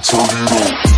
to turn it up.